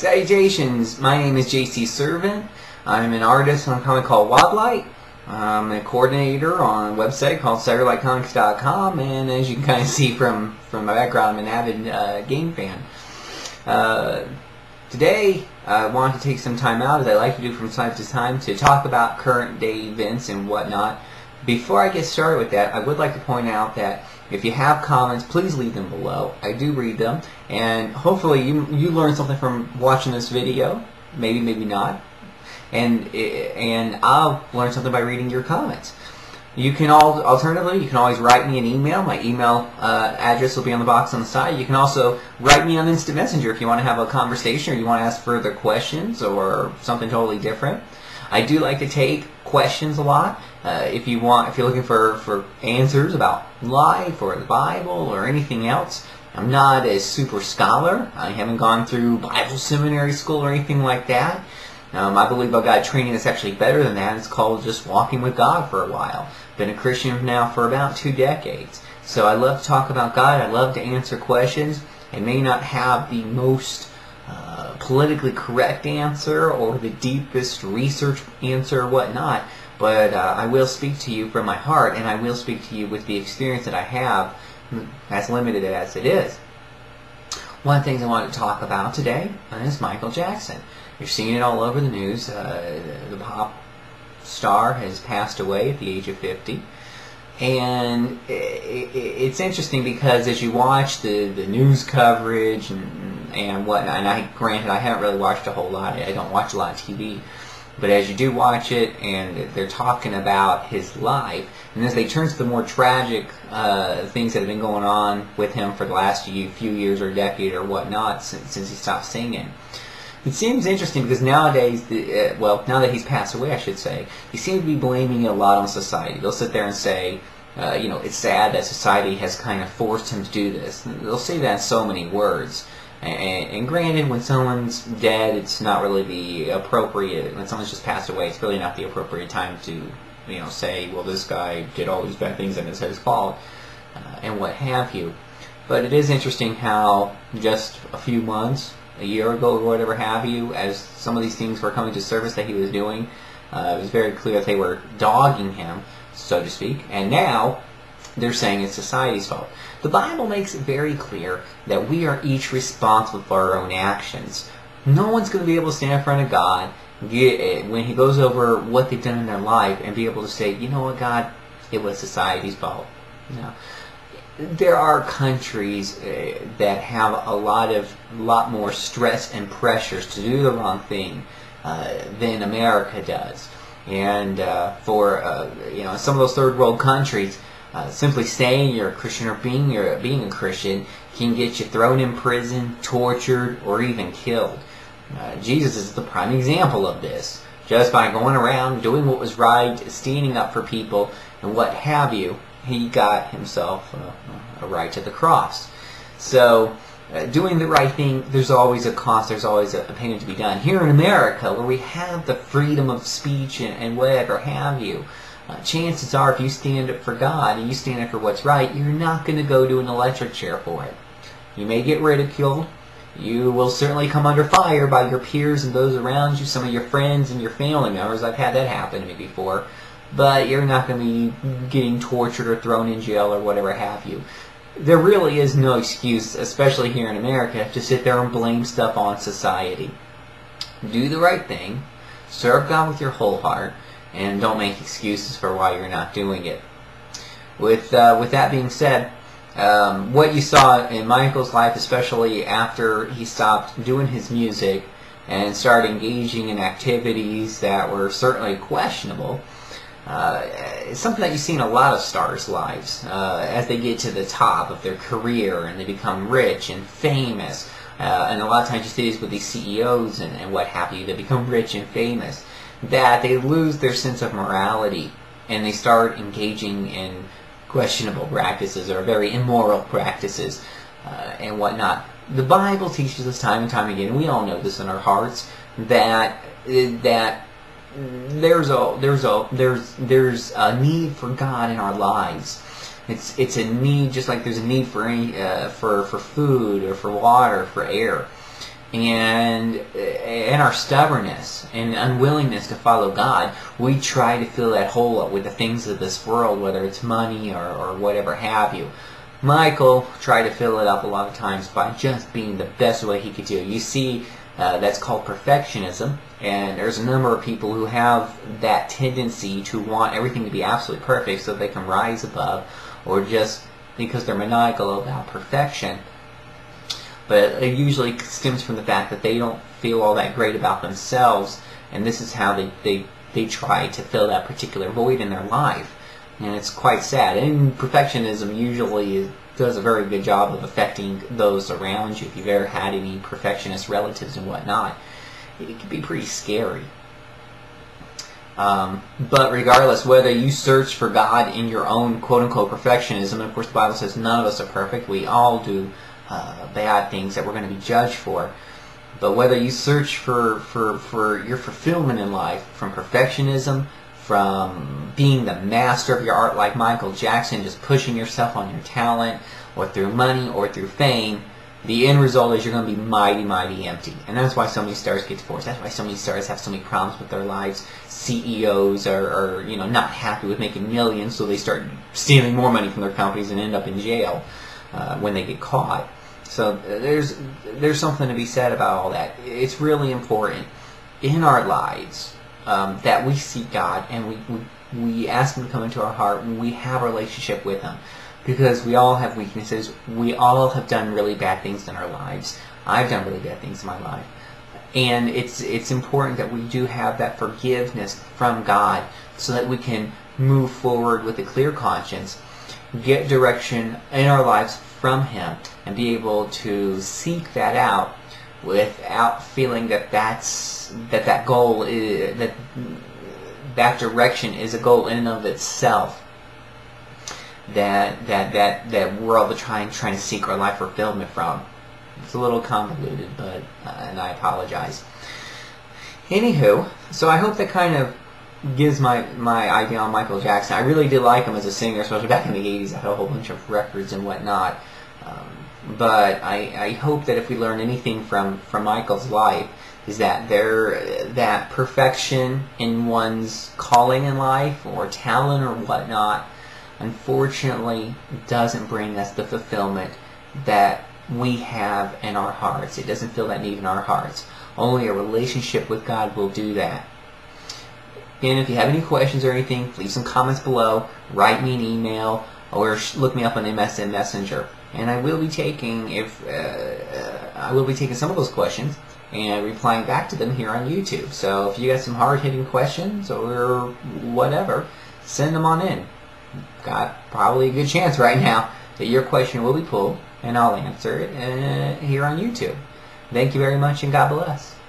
Salutations, my name is JC Servant. I'm an artist on a comic called Wildlight. I'm a coordinator on a website called CyberlightComics.com, and as you can kind of see from, from my background, I'm an avid uh, game fan. Uh, today, I wanted to take some time out, as I like to do from time to time, to talk about current day events and whatnot. Before I get started with that, I would like to point out that if you have comments, please leave them below. I do read them, and hopefully you you learn something from watching this video. Maybe, maybe not. And and I'll learn something by reading your comments. You can all alternatively, you can always write me an email. My email uh, address will be on the box on the side. You can also write me on Instant Messenger if you want to have a conversation or you want to ask further questions or something totally different. I do like to take questions a lot. Uh, if you want, if you're looking for, for answers about life or the Bible or anything else, I'm not a super scholar. I haven't gone through Bible seminary school or anything like that. Um, I believe I've got training that's actually better than that. It's called just walking with God for a while. Been a Christian now for about two decades. So I love to talk about God. I love to answer questions. I may not have the most uh, politically correct answer or the deepest research answer or whatnot, but uh, I will speak to you from my heart and I will speak to you with the experience that I have, as limited as it is. One of the things I want to talk about today is Michael Jackson. You're seeing it all over the news. Uh, the pop star has passed away at the age of 50 and it's interesting because as you watch the, the news coverage and, and whatnot, and I granted I haven't really watched a whole lot, I don't watch a lot of TV, but as you do watch it and they're talking about his life, and as they turn to the more tragic uh, things that have been going on with him for the last few years or decade or whatnot since, since he stopped singing, it seems interesting because nowadays, the, uh, well, now that he's passed away, I should say, he seems to be blaming it a lot on society. They'll sit there and say, uh, you know, it's sad that society has kind of forced him to do this. They'll say that in so many words. And, and, granted, when someone's dead, it's not really the appropriate, when someone's just passed away, it's really not the appropriate time to, you know, say, well, this guy did all these bad things and it's his fault, uh, and what have you. But it is interesting how just a few months, a year ago or whatever have you, as some of these things were coming to surface that he was doing, uh, it was very clear that they were dogging him, so to speak. And now they're saying it's society's fault. The Bible makes it very clear that we are each responsible for our own actions. No one's going to be able to stand in front of God when he goes over what they've done in their life and be able to say, you know what, God, it was society's fault. No there are countries uh, that have a lot of lot more stress and pressures to do the wrong thing uh, than America does. And uh, for uh, you know some of those third world countries, uh, simply saying you're a Christian or being you're, being a Christian can get you thrown in prison, tortured, or even killed. Uh, Jesus is the prime example of this. Just by going around doing what was right, standing up for people, and what have you, he got himself a, a right to the cross. So, uh, doing the right thing, there's always a cost, there's always a, a, payment to be done. Here in America, where we have the freedom of speech and, and whatever have you, uh, chances are if you stand up for God and you stand up for what's right, you're not going to go to an electric chair for it. You may get ridiculed. You will certainly come under fire by your peers and those around you, some of your friends and your family members. I've had that happen to me before but you're not going to be getting tortured or thrown in jail or whatever have you. There really is no excuse, especially here in America, to sit there and blame stuff on society. Do the right thing, serve God with your whole heart, and don't make excuses for why you're not doing it. With uh, with that being said, um, what you saw in Michael's life, especially after he stopped doing his music and started engaging in activities that were certainly questionable, uh, it's something that you see in a lot of stars' lives uh, as they get to the top of their career and they become rich and famous. Uh, and a lot of times you see this with these CEOs and, and what have you, they become rich and famous, that they lose their sense of morality and they start engaging in questionable practices or very immoral practices uh, and whatnot. The Bible teaches us time and time again, we all know this in our hearts, that that there's a there's a there's there's a need for God in our lives. It's it's a need just like there's a need for any uh, for for food or for water for air. And and our stubbornness and unwillingness to follow God, we try to fill that hole up with the things of this world, whether it's money or, or whatever have you. Michael tried to fill it up a lot of times by just being the best way he could do. You see, uh, that's called perfectionism, and there's a number of people who have that tendency to want everything to be absolutely perfect so they can rise above, or just because they're maniacal about perfection but it usually stems from the fact that they don't feel all that great about themselves, and this is how they, they, they try to fill that particular void in their life. And it's quite sad. And perfectionism usually does a very good job of affecting those around you. If you've ever had any perfectionist relatives and whatnot, it can be pretty scary. Um, but regardless, whether you search for God in your own quote-unquote perfectionism, and of course the Bible says none of us are perfect, we all do uh, bad things that we're going to be judged for. But whether you search for, for, for your fulfillment in life from perfectionism, from being the master of your art like Michael Jackson, just pushing yourself on your talent, or through money, or through fame, the end result is you're going to be mighty, mighty empty. And that's why so many stars get divorced. That's why so many stars have so many problems with their lives. CEOs are, are you know, not happy with making millions, so they start stealing more money from their companies and end up in jail uh, when they get caught. So there's there's something to be said about all that. It's really important in our lives um, that we seek God and we, we we ask Him to come into our heart. and we have a relationship with Him, because we all have weaknesses. We all have done really bad things in our lives. I've done really bad things in my life, and it's it's important that we do have that forgiveness from God, so that we can move forward with a clear conscience, get direction in our lives from Him and be able to seek that out without feeling that that's that that goal is that that direction is a goal in and of itself. That that that that we're all the trying trying to seek our life fulfillment from. It's a little convoluted but uh, and I apologize. Anywho so I hope that kind of gives my my idea on Michael Jackson I really did like him as a singer especially back in the 80s I had a whole bunch of records and whatnot um, but I, I hope that if we learn anything from, from Michael's life, is that there that perfection in one's calling in life or talent or whatnot, unfortunately, doesn't bring us the fulfillment that we have in our hearts. It doesn't fill that need in our hearts. Only a relationship with God will do that. And if you have any questions or anything, leave some comments below, write me an email, or look me up on MSN Messenger and I will be taking if uh, uh, I will be taking some of those questions and replying back to them here on YouTube. So if you got some hard-hitting questions or whatever, send them on in. Got probably a good chance right now that your question will be pulled and I'll answer it uh, here on YouTube. Thank you very much and God bless.